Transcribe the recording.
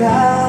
chegar.